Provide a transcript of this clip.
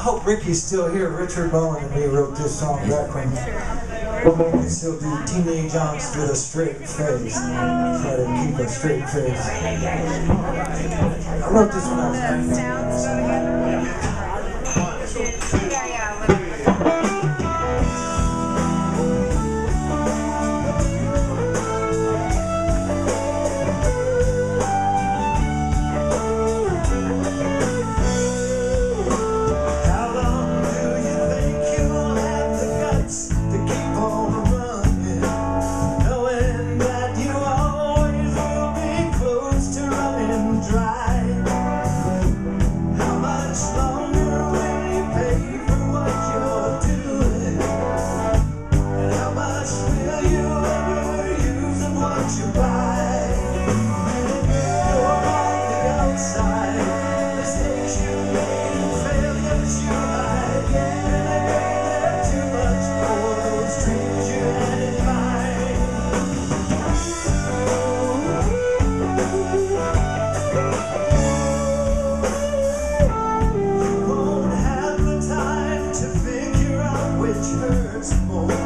hope Ricky's still here. Richard Bowen and me wrote this song back when we still do teenage angst with a straight face. Try to keep a straight face. I wrote this when I was 19. right. church boy.